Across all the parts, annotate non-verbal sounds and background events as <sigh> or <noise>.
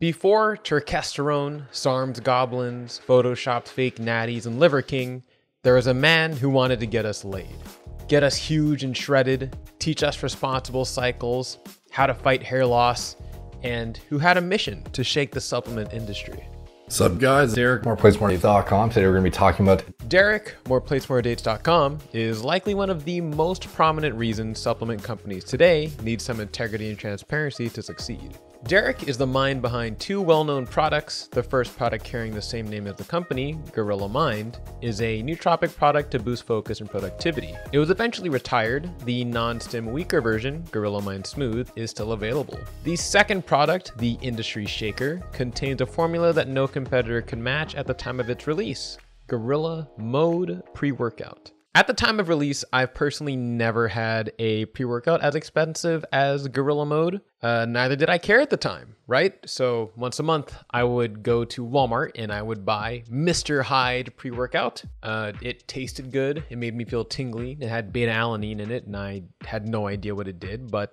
Before Turkesterone, SARM's goblins, photoshopped fake natties, and Liver King, there was a man who wanted to get us laid. Get us huge and shredded, teach us responsible cycles, how to fight hair loss, and who had a mission to shake the supplement industry. Sup guys, Derek, moreplatesmoredates.com. Today we're going to be talking about Derek, moreplatesmoredates.com, is likely one of the most prominent reasons supplement companies today need some integrity and transparency to succeed. Derek is the mind behind two well known products. The first product carrying the same name as the company, Gorilla Mind, is a nootropic product to boost focus and productivity. It was eventually retired. The non stim weaker version, Gorilla Mind Smooth, is still available. The second product, the Industry Shaker, contains a formula that no competitor can match at the time of its release Gorilla Mode Pre Workout. At the time of release, I've personally never had a pre workout as expensive as Gorilla Mode. Uh, neither did I care at the time, right? So once a month, I would go to Walmart and I would buy Mr. Hyde pre workout. Uh, it tasted good, it made me feel tingly. It had beta alanine in it, and I had no idea what it did, but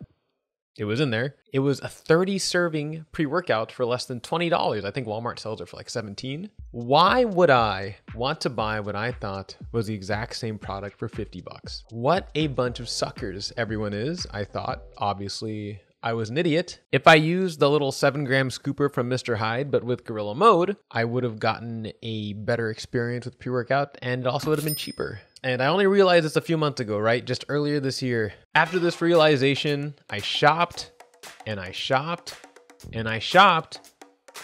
it was in there. It was a 30 serving pre workout for less than $20. I think Walmart sells it for like 17. Why would I want to buy what I thought was the exact same product for 50 bucks? What a bunch of suckers everyone is, I thought. Obviously, I was an idiot. If I used the little 7 gram scooper from Mr. Hyde, but with Gorilla Mode, I would have gotten a better experience with pre workout and it also would have been cheaper. And I only realized this a few months ago, right? Just earlier this year. After this realization, I shopped and I shopped and I shopped.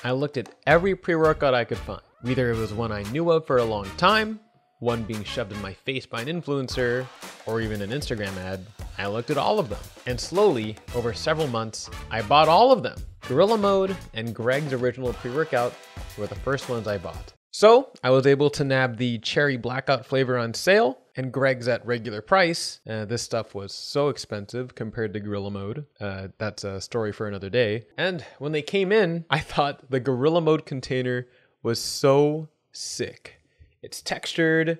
I looked at every pre workout I could find. Either it was one I knew of for a long time, one being shoved in my face by an influencer, or even an Instagram ad. I looked at all of them. And slowly, over several months, I bought all of them. Gorilla Mode and Greg's original pre workout were the first ones I bought. So I was able to nab the cherry blackout flavor on sale and Greg's at regular price. Uh, this stuff was so expensive compared to Gorilla Mode. Uh, that's a story for another day. And when they came in, I thought the Gorilla Mode container was so sick. It's textured,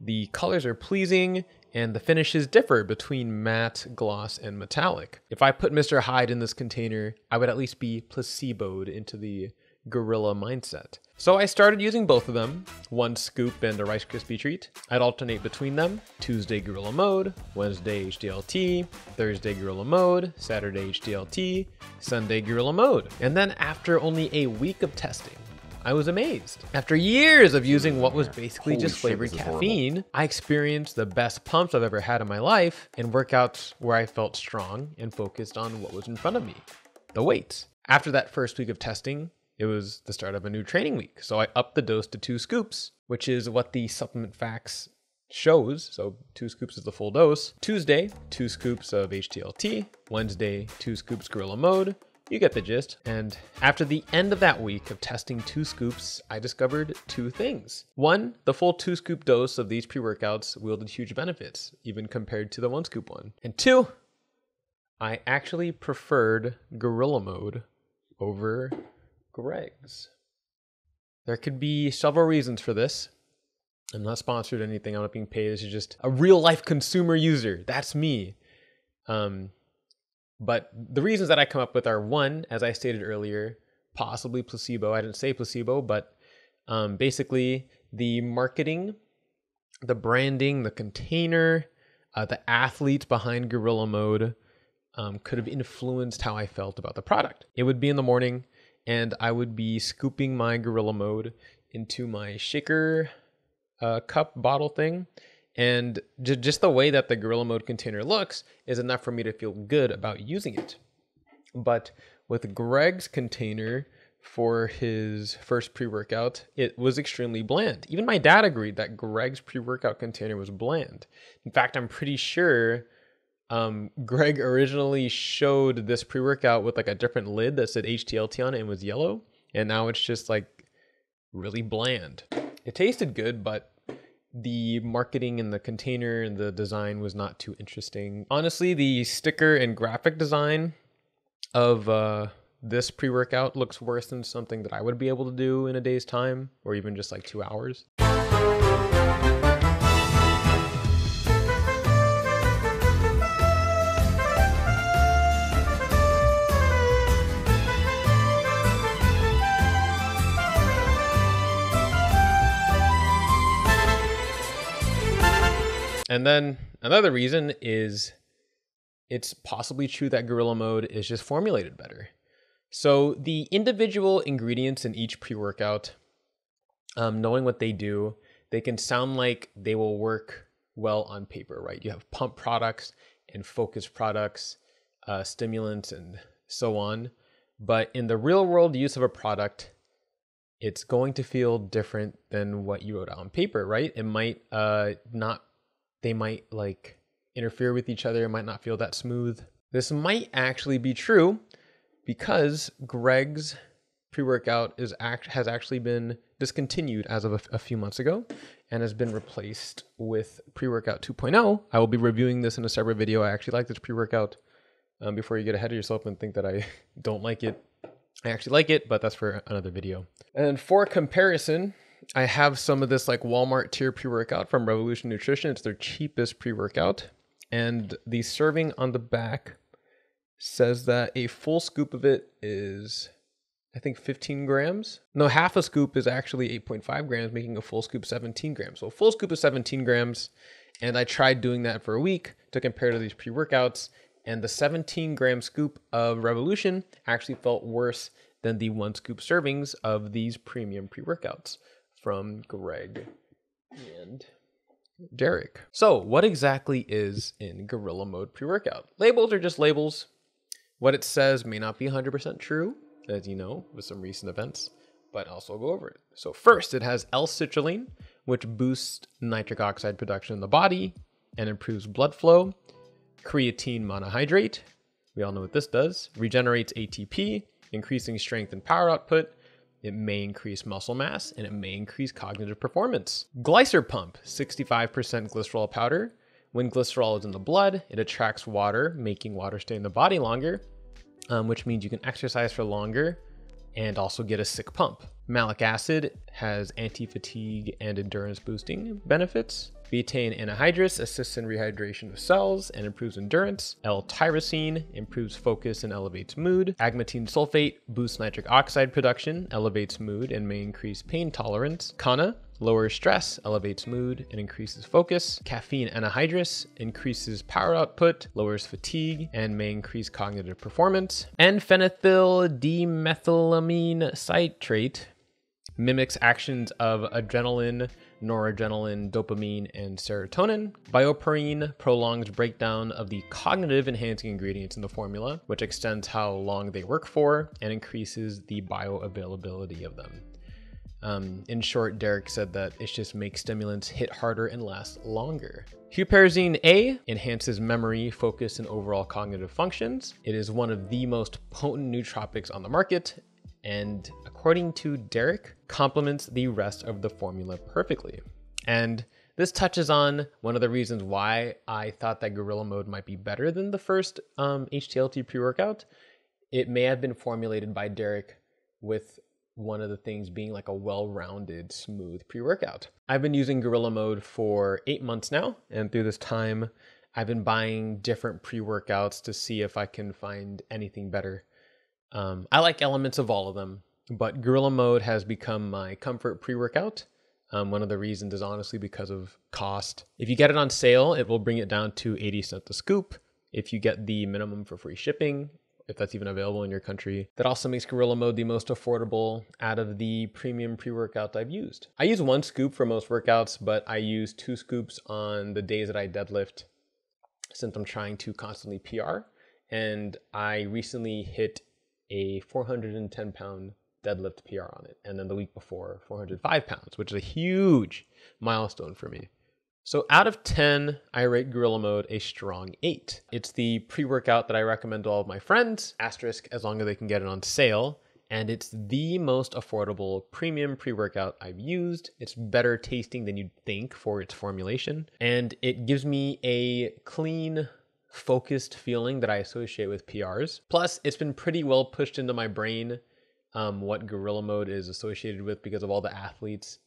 the colors are pleasing, and the finishes differ between matte, gloss, and metallic. If I put Mr. Hyde in this container, I would at least be placeboed into the gorilla mindset. So I started using both of them, one scoop and a Rice Krispie treat. I'd alternate between them, Tuesday Gorilla Mode, Wednesday HTLT, Thursday Gorilla Mode, Saturday HTLT, Sunday Gorilla Mode. And then after only a week of testing, I was amazed. After years of using what was basically Holy just flavored horrible. caffeine, I experienced the best pumps I've ever had in my life and workouts where I felt strong and focused on what was in front of me the weights. After that first week of testing, it was the start of a new training week. So I upped the dose to two scoops, which is what the supplement facts shows. So two scoops is the full dose. Tuesday, two scoops of HTLT. Wednesday, two scoops Gorilla Mode. You get the gist. And after the end of that week of testing two scoops, I discovered two things. One, the full two scoop dose of these pre workouts wielded huge benefits, even compared to the one scoop one. And two, I actually preferred Gorilla Mode over Greg's. There could be several reasons for this. I'm not sponsored or anything. I'm not being paid. This is just a real life consumer user. That's me. Um, but the reasons that I come up with are one, as I stated earlier, possibly placebo. I didn't say placebo, but um, basically the marketing, the branding, the container, uh, the athletes behind Gorilla Mode um, could have influenced how I felt about the product. It would be in the morning, and I would be scooping my Gorilla Mode into my shaker uh, cup bottle thing. And ju- just the way that the Gorilla Mode container looks is enough for me to feel good about using it. But with Greg's container for his first pre workout, it was extremely bland. Even my dad agreed that Greg's pre workout container was bland. In fact, I'm pretty sure um, Greg originally showed this pre workout with like a different lid that said HTLT on it and was yellow. And now it's just like really bland. It tasted good, but the marketing and the container and the design was not too interesting. Honestly, the sticker and graphic design of uh, this pre workout looks worse than something that I would be able to do in a day's time or even just like two hours. And then another reason is it's possibly true that Gorilla Mode is just formulated better. So the individual ingredients in each pre workout, um, knowing what they do, they can sound like they will work well on paper, right? You have pump products and focus products, uh, stimulants, and so on. But in the real world use of a product, it's going to feel different than what you wrote on paper, right? It might uh, not, they might like interfere with each other. It might not feel that smooth. This might actually be true because Greg's pre-workout is act has actually been discontinued as of a, few months ago and has been replaced with pre-workout 2.0 i will be reviewing this in a separate video i actually like this pre-workout um, before you get ahead of yourself and think that i <laughs> don't like it i actually like it but that's for another video and for comparison i have some of this like walmart tier pre-workout from revolution nutrition it's their cheapest pre-workout and the serving on the back says that a full scoop of it is I think 15 grams. No, half a scoop is actually 8.5 grams, making a full scoop 17 grams. So a full scoop is 17 grams. And I tried doing that for a week to compare to these pre workouts. And the 17 gram scoop of Revolution actually felt worse than the one scoop servings of these premium pre workouts from Greg and Derek. So, what exactly is in Gorilla Mode pre workout? Labels are just labels. What it says may not be 100% true as you know, with some recent events, but also go over it. So, first, it has L citrulline, which boosts nitric oxide production in the body and improves blood flow. Creatine monohydrate, we all know what this does, regenerates ATP, increasing strength and power output. It may increase muscle mass and it may increase cognitive performance. Glycer Pump, 65% glycerol powder. When glycerol is in the blood, it attracts water, making water stay in the body longer um, which means you can exercise for longer and also get a sick pump. Malic acid has anti fatigue and endurance boosting benefits. Betaine anhydrous assists in rehydration of cells and improves endurance. L-tyrosine improves focus and elevates mood. Agmatine sulfate boosts nitric oxide production, elevates mood, and may increase pain tolerance. Kanna lowers stress, elevates mood, and increases focus. Caffeine anhydrous increases power output, lowers fatigue, and may increase cognitive performance. And phenylethyl dimethylamine citrate mimics actions of adrenaline, noradrenaline, dopamine, and serotonin. BioPerine prolongs breakdown of the cognitive enhancing ingredients in the formula, which extends how long they work for and increases the bioavailability of them. Um, in short, Derek said that it just makes stimulants hit harder and last longer. Huperzine A enhances memory, focus, and overall cognitive functions. It is one of the most potent nootropics on the market, and according to Derek, complements the rest of the formula perfectly. And this touches on one of the reasons why I thought that Gorilla Mode might be better than the first um, HTLT pre workout. It may have been formulated by Derek with one of the things being like a well-rounded, smooth pre-workout. I've been using Gorilla Mode for eight months now, and through this time, I've been buying different pre-workouts to see if I can find anything better. Um, I like elements of all of them, but Gorilla Mode has become my comfort pre-workout. Um, one of the reasons is honestly because of cost. If you get it on sale, it will bring it down to 80 cents a scoop. If you get the minimum for free shipping, if that's even available in your country. That also makes Gorilla Mode the most affordable out of the premium pre workout I've used. I use one scoop for most workouts, but I use two scoops on the days that I deadlift since I'm trying to constantly PR. And I recently hit a 410 pound deadlift PR on it. And then the week before, 405 pounds, which is a huge milestone for me. So out of 10, I rate Gorilla Mode a strong 8. It's the pre-workout that I recommend to all of my friends, asterisk as long as they can get it on sale, and it's the most affordable premium pre-workout I've used. It's better tasting than you'd think for its formulation, and it gives me a clean, focused feeling that I associate with PRs. Plus, it's been pretty well pushed into my brain um, what Gorilla Mode is associated with because of all the athletes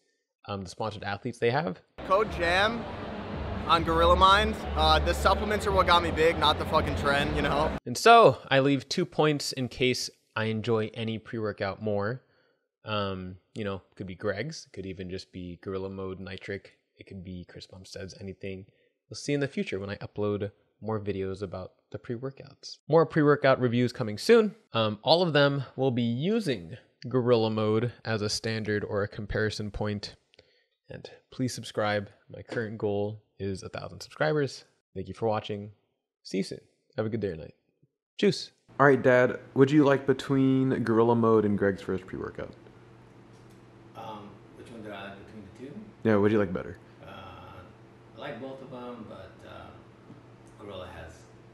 um, the sponsored athletes they have. Code JAM on Gorilla Mind. Uh, the supplements are what got me big, not the fucking trend, you know? And so I leave two points in case I enjoy any pre workout more. Um, you know, could be Greg's, could even just be Gorilla Mode Nitric, it could be Chris Bumstead's, anything. We'll see in the future when I upload more videos about the pre workouts. More pre workout reviews coming soon. Um, all of them will be using Gorilla Mode as a standard or a comparison point. And please subscribe. My current goal is a thousand subscribers. Thank you for watching. See you soon. Have a good day or night. Juice. All right, Dad. Would you like between Gorilla Mode and Greg's first pre-workout? Um, which one did I like between the two? Yeah, would you like better? Uh, I like both of them, but uh, Gorilla has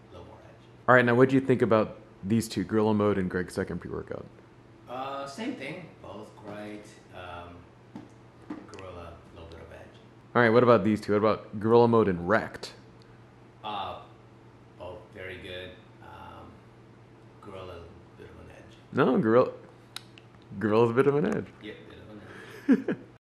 a little more edge. All right, now what do you think about these two, Gorilla Mode and Greg's second pre-workout? Uh, same thing, both great. Um, Gorilla, a little bit of edge. All right, what about these two? What about Gorilla Mode and Wrecked? Uh, both very good. Um, Gorilla, a bit of an edge. No, Gorilla. Gorilla's a bit of an edge. Yeah, bit of an edge. <laughs>